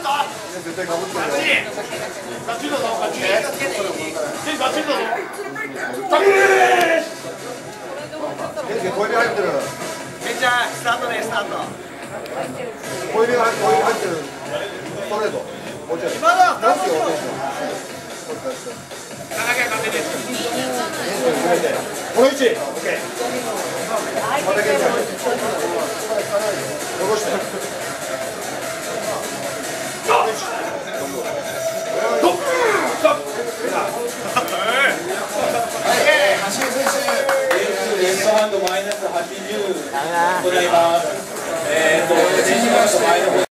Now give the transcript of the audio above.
絶対かぶってるよバッチリだぞバッチリバッチリバッチリだぞケンケ小指入ってるケンちゃんスタートねスタート小指が入って小指入ってるストレートもうちょい。今だナイスよ選長きゃ勝てね手この位置オッケーまたマイナス80ございます。